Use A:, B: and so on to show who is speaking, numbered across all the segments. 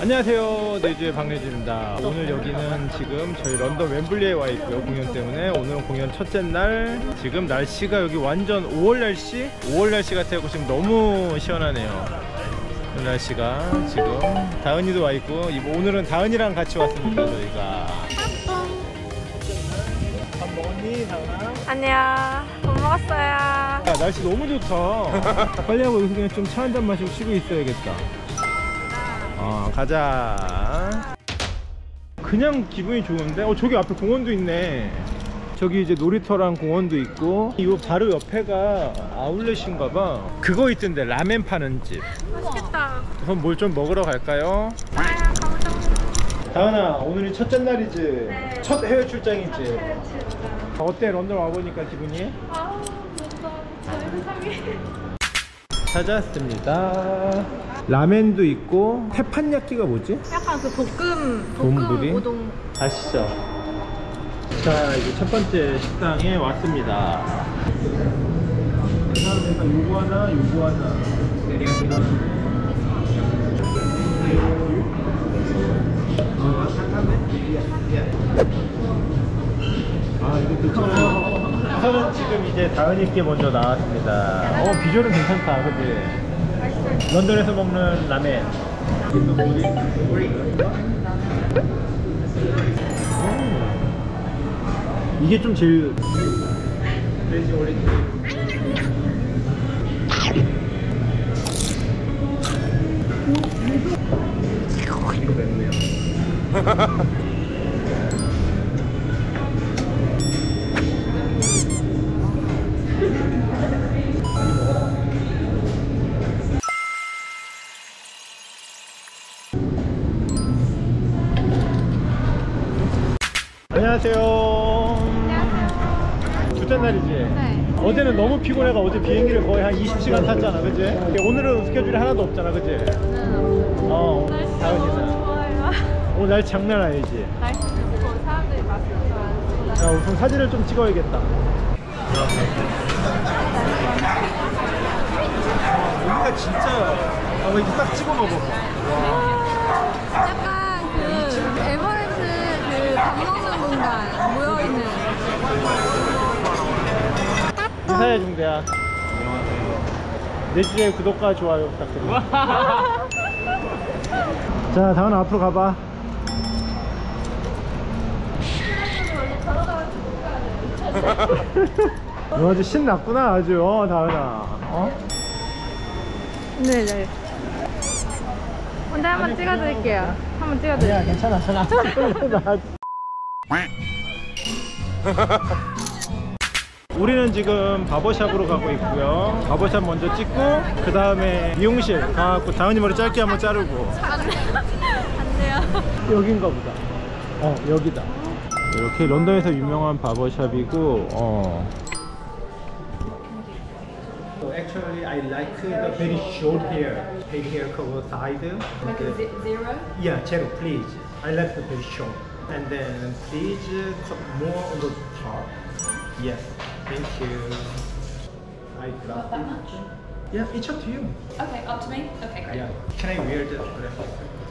A: 안녕하세요 내주의 박래준입니다 오늘 여기는 지금 저희 런던 웸블리에 와 있고요 공연 때문에 오늘은 공연 첫째 날 지금 날씨가 여기 완전 5월 날씨? 5월 날씨 같아요 지금 너무 시원하네요 이 날씨가 지금 다은이도 와 있고 이- 오늘은 다은이랑 같이 왔습니다 저희가 밥 먹었니 다은아?
B: 안녕. 못 먹었어요.
A: 야 날씨 너무 좋다 빨리 하고 여기서 그냥 좀 차 한 잔 마시고 쉬고 있어야겠다 어 가자 그냥 기분이 좋은데 어 저기 앞에 공원도 있네 저기 이제 놀이터랑 공원도 있고 이거 바로 옆에가 아울렛인가 봐 그거 있던데 라멘 파는 집
B: 맛있겠다.
A: 그럼 뭘 좀 먹으러 갈까요? 다은아 오늘이 첫째 날이지? 첫 해외 출장이지? 어때 런던 와보니까 기분이?
B: 아우, 저희 세상에.
A: 찾았습니다. 라멘도 있고 태판야끼가 뭐지?
B: 약간 그 볶음? 볶음 우동.
A: 아시죠? 자 이제 첫 번째 식당에 왔습니다. 그다음에 요거 하나, 요거 하나. 지금 이제 다은이께 먼저 나왔습니다. 어 비주얼은 괜찮다, 그지? 런던에서 먹는 라멘. 음. 이게 좀 제일 돼지 오렌지. 맵네요. 안녕하세요. 둘째 날이지?
B: 네.
A: 어제는 너무 피곤해가 어제 비행기를 거의 한 20시간 탔잖아, 그지? 오늘은 스케줄이 하나도 없잖아, 그지? 어,
B: 날씨
A: 다은이는.
B: 너무 좋아요.
A: 오늘 날 장난 아니지?
B: 날씨 좋고 사람들이 많아요.
A: 자, 우선 사진을 좀 찍어야겠다. 여기가 진짜, 아, 이렇게 딱 찍어 먹어. 사해 중대야. 내 주에 구독과 좋아요 부탁드립니다. 자, 다은 앞으로 가봐. 너 아주 신났구나 아주 어 다은아 어?
B: 네네. 근데 한번 찍어드릴게요. 한번 찍어드릴게요.
A: 아니야 괜찮아 전화 우리는 지금 바버샵으로 가고 있고요 바버샵 먼저 찍고 그 다음에 미용실 가갖고 다은이 머리 짧게 한번 자르고
B: 안 돼요.
A: 여긴가 보다 어 여기다 이렇게 런던에서 유명한 바버샵이고 어 So actually I like the very short hair head hair cover side
C: Like zi- zero?
A: Yeah, zero, please. I left the very short. And then please uh, cut more on the top. Yes, thank you. I got
C: That much?
A: Yeah, it's up to you.
C: Okay, up to me? Okay, great.
A: Yeah. Can I wear the glasses?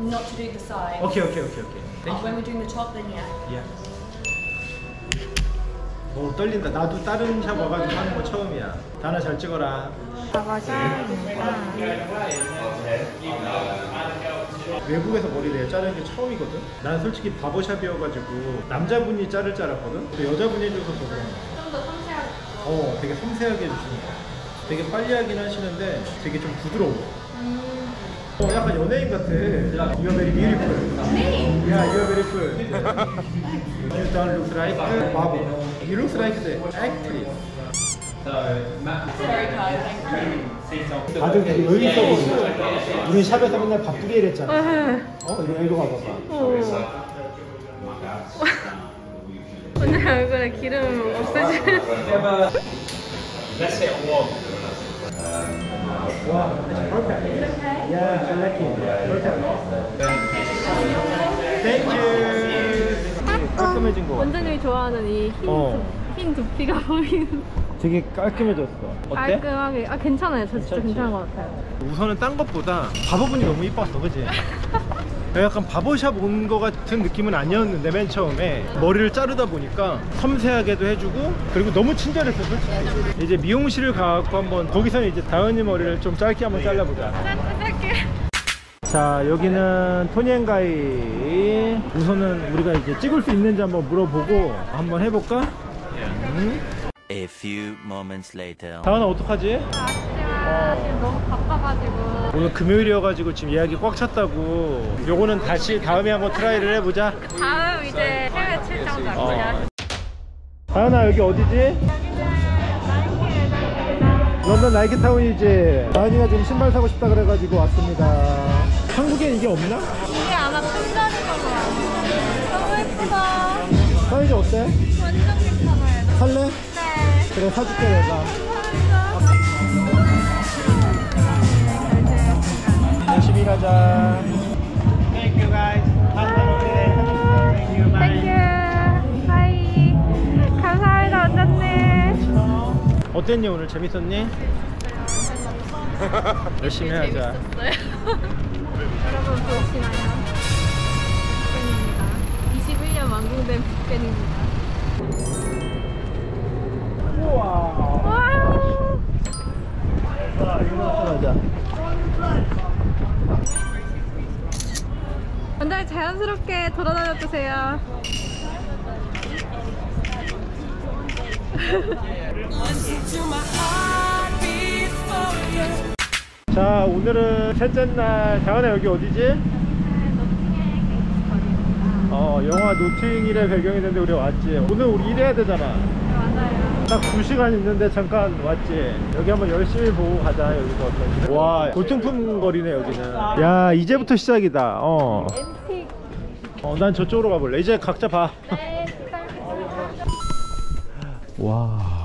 C: Not to do the side.
A: Okay, okay, okay, okay.
C: Oh,
A: Thank
C: when
A: you.
C: we're doing the top, then yeah.
A: Yeah. 오 떨린다. 나도 다른 샵 와가지고 하는 거 처음이야. 다나 잘 찍어라. 외국에서 머리를 자르는 게 처음이거든. 난 솔직히 바버샵이어가지고 남자분이 자를 줄 알았거든. 근데 여자분이 해줘서 더 그런 거야. 어, 되게 섬세하게 해주시는 거야. 되게 빨리 하긴 하시는데 되게 좀 부드러워. 어, 약간 연예인 같아. You're very beautiful.
C: Me?
A: Yeah, you're beautiful. you don't look like Bobby. You look like the actress.
C: Very kind, thank you.
A: 다들 되게 여유 있어 보이네. 우리 샵에서 맨날 바쁘게 일했잖아. 어, 이거 이거 봐봐.
B: 오늘 얼굴에 기름 없으시는.
A: 와, perfect. Yeah, I like it. Perfect. Thank you. 깔끔해진 거.
B: 원장님이 좋아하는 이흰
A: 어.
B: 흰 두피가 보이는.
A: 되게 깔끔해졌어. 어때?
B: 깔끔하게. 아 괜찮아요. 저 진짜
A: 괜찮지?
B: 괜찮은 것 같아요.
A: 우선은 딴 것보다 바보분이 너무 이뻤어, 그지? 약간 바버샵 온거 같은 느낌은 아니었는데 맨 처음에 머리를 자르다 보니까 섬세하게도 해주고 그리고 너무 친절했어 솔직히 이제 미용실을 가고 한번 거기서는 이제 다은이 머리를 좀 짧게 한번 잘라보자 자 여기는 토니앤가이 우선은 우리가 이제 찍을 수 있는지 한번 물어보고 한번 해볼까? 음.
D: A few moments later.
A: 다은아 어떡하지?
B: 지금 너무 바빠가지고
A: 오늘 금요일이어가지고 지금 예약이 꽉 찼다고 요거는 다시 다음에 한번 try를 해보자
B: 다음 이제 해외 출장
A: 어.
B: 가고요.
A: 다은아 여기 어디지? 런던 나이키타운이지 다은이가 지금 신발 사고 싶다 그래가지고 왔습니다 한국엔 이게 없나?
B: 이게 아마 큰다는 걸로 알고 너무 예쁘다.
A: 사이즈 어때?
B: 완전 괜찮아요.
A: 살래?
B: 네.
A: 그래 사줄게 내가 일하자 Thank you guys Thank you
B: Thank you. Hi. 감사합니다, 원장님.
A: 어땠니 오늘 재밌었니? 열심히 하자
B: 여러분 보이시나요? 북팬입니다. 21년 완공된 북팬입니다. 자연스럽게 돌아다녀 주세요.
A: 자 오늘은 셋째 날 다은아 여기 어디지? 어 영화 노팅힐의 배경이 되는데 우리 왔지 오늘 우리 일해야 되잖아
B: 맞아요.
A: 딱 2시간 있는데 잠깐 왔지 여기 한번 열심히 보고 가자 여기서 어떤지 와 골동품 거리네 여기는 야 이제부터 시작이다 어. 어, 난 저쪽으로 가볼래. 이제 각자 봐.
B: 네.
A: 와.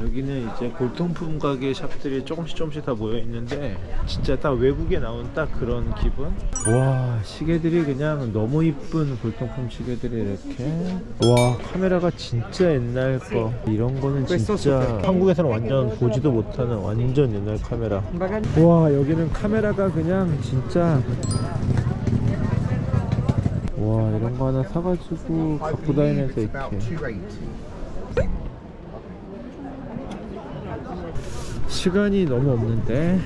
A: 여기는 이제 골동품 가게 샵들이 조금씩 조금씩 다 모여 있는데 진짜 딱 외국에 나온 딱 그런 기분? 와 시계들이 그냥 너무 이쁜 골동품 시계들이 이렇게. 와 카메라가 진짜 옛날 거. 이런 거는 진짜 한국에서는 완전 보지도 못하는 완전 옛날 카메라. 와 여기는 카메라가 그냥 진짜 와 이런 거 하나 사가지고 갖고 다니면서 이렇게. 시간이 너무 없는데.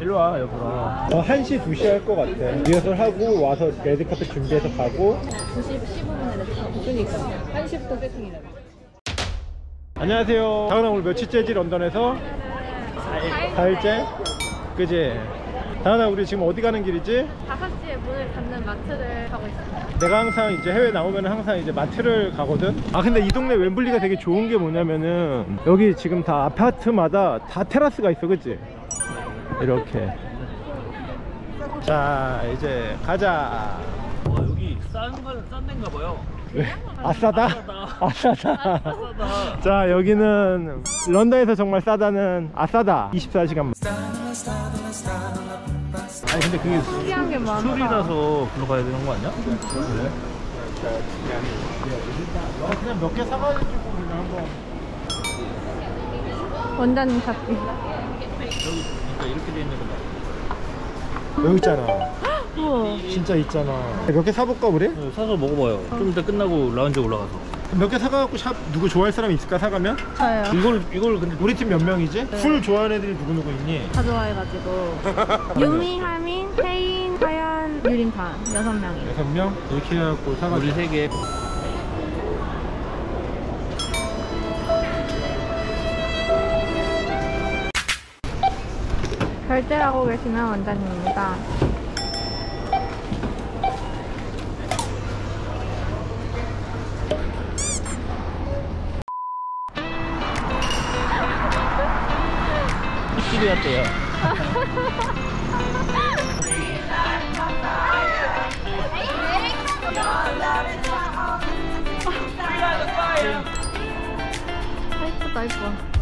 A: 일로 와 여보가 어, 1시 2시 할 것 같아. 리허설 하고 와서 레드카펫 준비해서 가고.
B: 2시 15분에 냈어. 그니까. 1시부터 세팅이래.
A: 안녕하세요. 다은아 오늘 며칠째지 런던에서? 4일째? 그지 다은아 우리 지금 어디 가는 길이지?
B: 5시에 문을 닫는 마트를 가고 있어요.
A: 내가 항상 이제 해외 나오면 항상 이제 마트를 가거든. 아 근데 이 동네 웸블리가 되게 좋은 게 뭐냐면은 여기 지금 다 아파트마다 다 테라스가 있어, 그치? 이렇게. 자 이제 가자.
E: 와 여기 싼건싼 데인가 봐요.
A: 아싸다. 아싸다. 자 여기는 런던에서 정말 싸다는 아싸다. 24시간. 아니 근데 그게
B: 신기한 게 많아.
E: 술이라서 글로 가야 되는 거 아니야?
A: 그래? 너 그냥 몇 개 사가지고 그냥 한번.
B: 원장님 찾기.
E: 그러니까 이렇게 돼 있는 거 봐.
A: 여기 있잖아.
B: 우와.
A: 진짜 있잖아. 몇 개 사볼까 우리?
E: 어, 사서 먹어봐요. 좀 이따 끝나고 라운지 올라가서.
A: 몇 개 사가갖고 샵 누구 좋아할 사람 있을까 사가면?
B: 저요.
E: 이걸 이걸 근데
A: 우리 팀 몇 명이지?
B: 네.
A: 술 좋아하는 애들이 누구 누구 있니?
B: 다 좋아해가지고. 유미, 하민, 혜인, 화연, 유린 다 여섯 명이에요.
A: 여섯 명 이렇게 해갖고
E: 우리
A: 사가지고.
E: 세 개.
B: 결제를 하고 계시면 원장님입니다.
E: 입질이 왔대요.
B: 아, 이쁘다, 이뻐.